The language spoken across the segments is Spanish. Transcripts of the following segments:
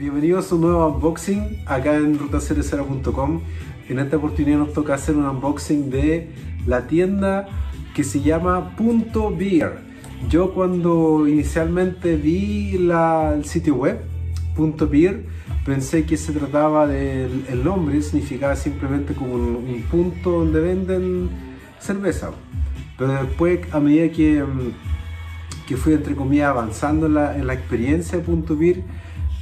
bienvenidos a un nuevo unboxing acá en rutacerecera.com. En esta oportunidad nos toca hacer un unboxing de la tienda que se llama Punto Beer. Yo cuando inicialmente vi la, el sitio web, Punto Beer, pensé que se trataba del el nombre, significaba simplemente como un, un punto donde venden cerveza. Pero después, a medida que, que fui, entre comillas, avanzando en la, en la experiencia de Punto Beer,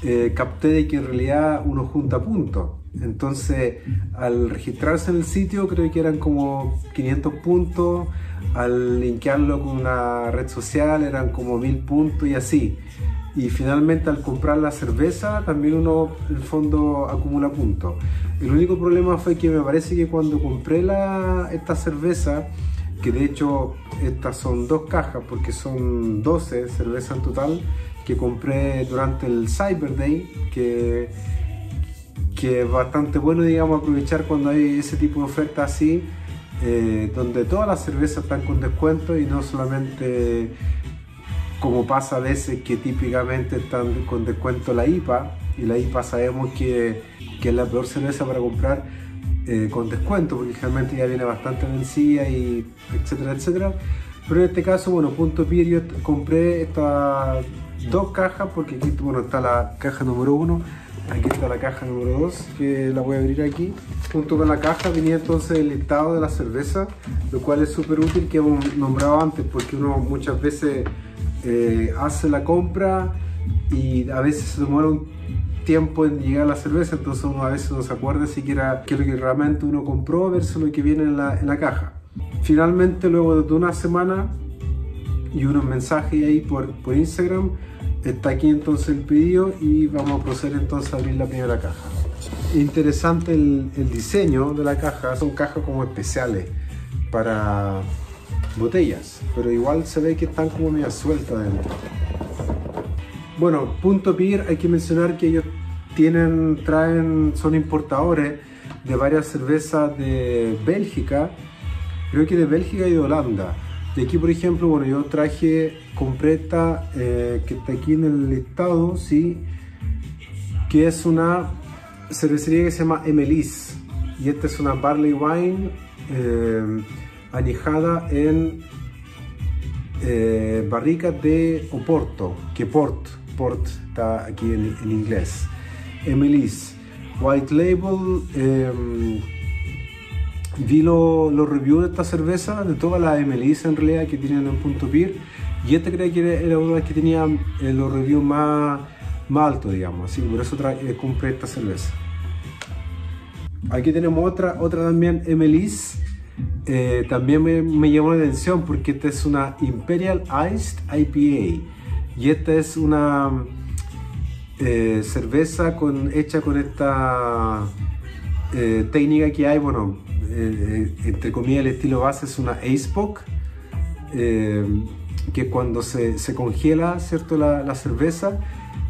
eh, capté de que en realidad uno junta puntos. Entonces, al registrarse en el sitio, creo que eran como 500 puntos. Al linkearlo con una red social, eran como 1000 puntos y así. Y finalmente, al comprar la cerveza, también uno, en el fondo, acumula puntos. El único problema fue que me parece que cuando compré la, esta cerveza, que de hecho estas son dos cajas porque son 12 cervezas en total que compré durante el Cyber Day que, que es bastante bueno digamos aprovechar cuando hay ese tipo de ofertas así eh, donde todas las cervezas están con descuento y no solamente como pasa a veces que típicamente están con descuento la IPA y la IPA sabemos que, que es la peor cerveza para comprar eh, con descuento, porque generalmente ya viene bastante vencida y etcétera, etcétera. Pero en este caso, bueno, punto Pier, yo compré estas dos cajas, porque aquí bueno, está la caja número uno, aquí está la caja número dos, que la voy a abrir aquí. Junto con la caja venía entonces el listado de la cerveza, lo cual es súper útil que hemos nombrado antes, porque uno muchas veces eh, hace la compra y a veces se demora un tiempo en llegar a la cerveza, entonces uno a veces no se acuerda siquiera qué es lo que realmente uno compró versus lo que viene en la, en la caja. Finalmente, luego de una semana y unos mensajes ahí por, por Instagram, está aquí entonces el pedido y vamos a proceder entonces a abrir la primera caja. Interesante el, el diseño de la caja, son cajas como especiales para botellas, pero igual se ve que están como medio sueltas dentro. Bueno, Punto Beer, hay que mencionar que ellos tienen, traen, son importadores de varias cervezas de Bélgica, creo que de Bélgica y de Holanda. De aquí, por ejemplo, bueno, yo traje, compré esta, eh, que está aquí en el listado, sí, que es una cervecería que se llama Emelis. Y esta es una Barley Wine eh, en eh, barricas de Oporto, que Port, Port está aquí en, en inglés. Emily's White Label. Eh, vi los lo reviews de esta cerveza, de todas las Emily's en realidad que tienen en punto beer. Y este creo que era una de las que tenía eh, los reviews más, más altos, digamos. Así por eso eh, compré esta cerveza. Aquí tenemos otra, otra también Emily's. Eh, también me, me, llamó la atención porque esta es una Imperial Iced IPA y esta es una eh, cerveza con, hecha con esta eh, técnica que hay, bueno, eh, entre comillas el estilo base es una ACEPOC, que cuando se, se congela ¿cierto? La, la, cerveza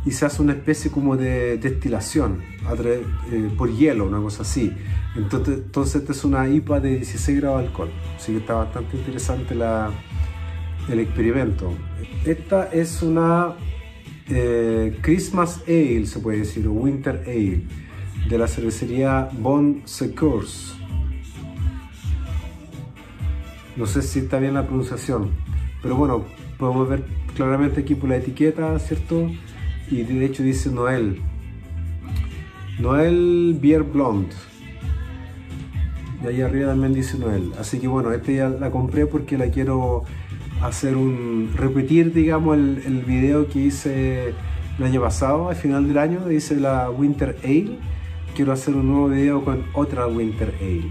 y se hace una especie como de destilación por hielo, una cosa así. Entonces, entonces esta es una IPA de 16 grados de alcohol, así que está bastante interesante la, el experimento. Esta es una eh, Christmas Ale, se puede decir, o Winter Ale, de la cervecería Bon Secours. No sé si está bien la pronunciación, pero bueno, podemos ver claramente aquí por la etiqueta, ¿cierto? Y de hecho dice Noel. Noel Beer Blonde. Y ahí arriba también dice Noel. Así que bueno, esta ya la compré porque la quiero hacer un repetir digamos el, el, video que hice el año pasado al final del año hice la Winter Ale. Quiero hacer un nuevo video con otra Winter Ale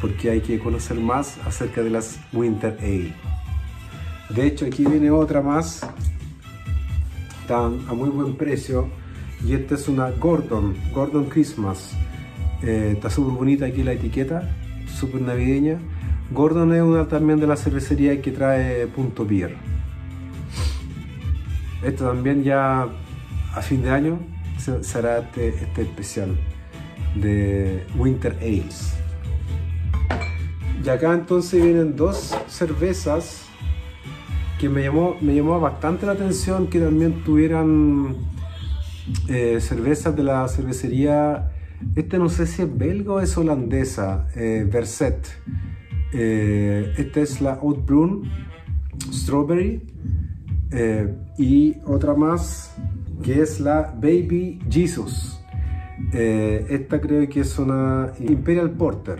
porque hay que conocer más acerca de las Winter Ale. De hecho aquí viene otra más están a muy buen precio y esta es una Gordon Gordon Christmas. Eh, está súper bonita aquí la etiqueta súper navideña Gordon es una también de la cervecería que trae Punto Beer. Esto también ya a fin de año será este, este especial de Winter Ales. Y acá entonces vienen dos cervezas que me llamó, me llamó bastante la atención que también tuvieran eh, cervezas de la cervecería, este no sé si es belga o es holandesa, eh, Verset. Eh, esta es la Oat Brun Strawberry y otra más que es la Baby Jesus. esta creo que es una Imperial Porter.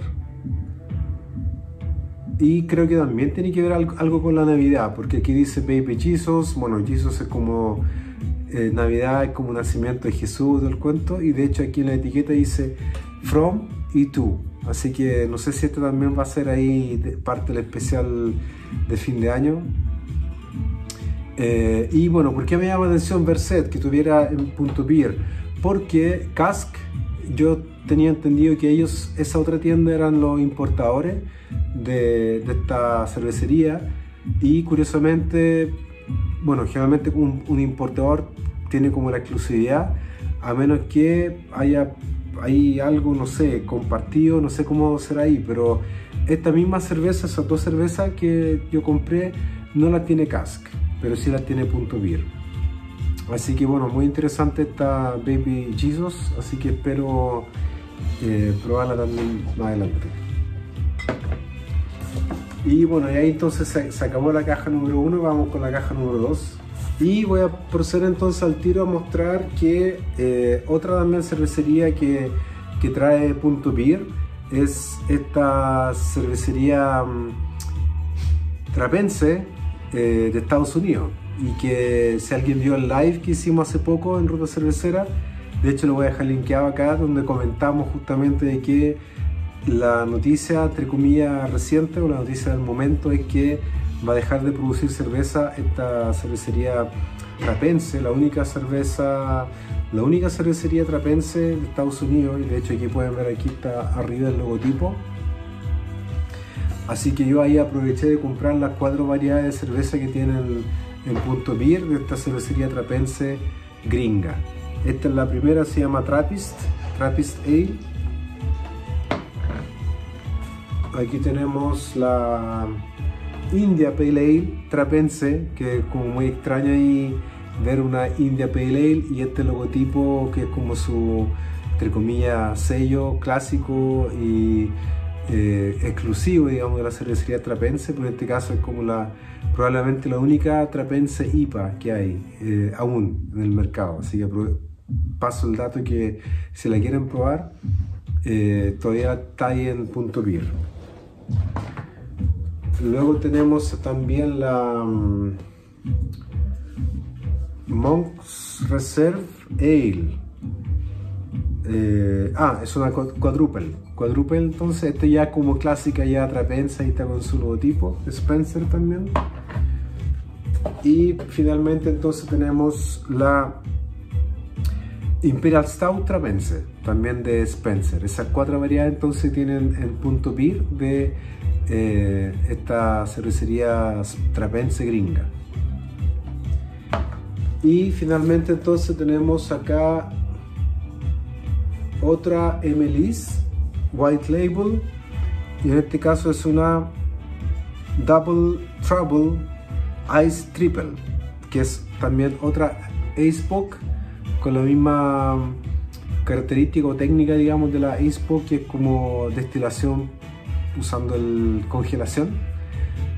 Y creo que también tiene que ver algo, con la Navidad, porque aquí dice Baby Jesus, bueno, Jesus es como eh, Navidad, es como nacimiento de Jesús, del cuento, y de hecho aquí en la etiqueta dice From y To, así que no sé si esto también va a ser ahí parte del especial de fin de año. Eh, y bueno, ¿por qué me llama la atención Verset que tuviera en punto beer? Porque Cask, yo tenía entendido que ellos, esa otra tienda eran los importadores de, esta cervecería y curiosamente, bueno, generalmente un, importador tiene como la exclusividad a menos que haya hay algo, no sé, compartido, no sé cómo será ahí, pero esta misma cerveza, esas dos cervezas que yo compré, no la tiene Cask, pero sí la tiene Punto Beer. Así que bueno, muy interesante esta Baby Jesus, así que espero eh, probarla también más adelante. Y bueno, y ahí entonces se, acabó la caja número 1, vamos con la caja número 2. Y voy a proceder entonces al tiro a mostrar que eh, otra también cervecería que, que, trae Punto Beer es esta cervecería mm, trapense eh, de Estados Unidos. Y que si alguien vio el live que hicimos hace poco en Ruta Cervecera, de hecho lo voy a dejar linkeado acá donde comentamos justamente de que la noticia, entre comillas, reciente o la noticia del momento es que va a dejar de producir cerveza esta cervecería trapense, la única cerveza, la única cervecería trapense de Estados Unidos y de hecho aquí pueden ver aquí está arriba el logotipo. Así que yo ahí aproveché de comprar las cuatro variedades de cerveza que tienen en Punto Beer de esta cervecería trapense gringa. Esta es la primera, se llama Trappist, Trappist Ale Aquí tenemos la India Pale Ale trapense, que es como muy extraño ahí ver una India Pale Ale y este logotipo que es como su, entre comillas, sello clásico y eh, exclusivo, digamos, de la cervecería trapense, pero en este caso es como la probablemente la única trapense IPA que hay eh, aún en el mercado. Así que paso el dato que si la quieren probar, eh, todavía está ahí en punto beer. Luego tenemos también la mm, Monks Reserve Ale. Eh, ah, es una quadruple. Quadruple, entonces, este ya como clásica ya trapensa y está con su logotipo. Spencer también. Y finalmente entonces tenemos la Imperial Stout Trapense, también de Spencer. Esas cuatro variedades entonces tienen el punto beer de eh, esta cervecería trapense gringa. Y finalmente entonces tenemos acá otra Emily's White Label y en este caso es una Double Trouble Ice Triple que es también otra Ace con la misma característica o técnica, digamos, de la ISPO, que es como destilación usando el congelación.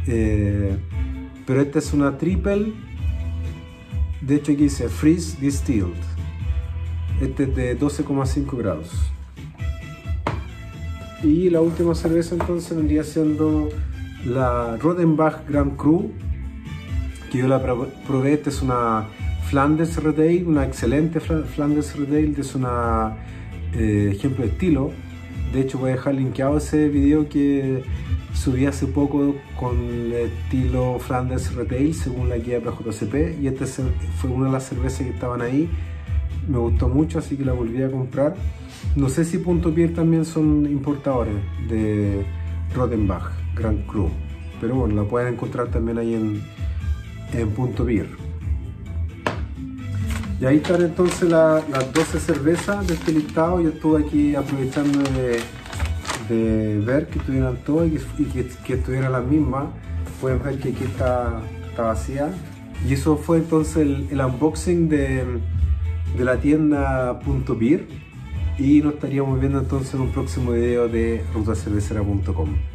Eh, pero esta es una triple, de hecho aquí dice freeze distilled. Este es de 12,5 grados. Y la última cerveza entonces vendría siendo la Rodenbach Grand Cru, que yo la probé, esta es una Flanders Red Ale, una excelente Flanders Red Ale, es un eh, ejemplo de estilo. De hecho voy a dejar linkeado ese video que subí hace poco con el estilo Flanders Red Ale según la guía PJCP y esta fue una de las cervezas que estaban ahí. Me gustó mucho así que la volví a comprar. No sé si Punto Pier también son importadores de Rodenbach Grand Cru, pero bueno, la pueden encontrar también ahí en, en Punto Beer. Y ahí están entonces las 12 cervezas de este listado. Yo estuve aquí aprovechando de, ver que estuvieran todas y, que, estuvieran las mismas. Pueden ver que aquí está, está vacía. Y eso fue entonces el, unboxing de, de la tienda Punto Beer y nos estaríamos viendo entonces en un próximo video de rutacervecera.com.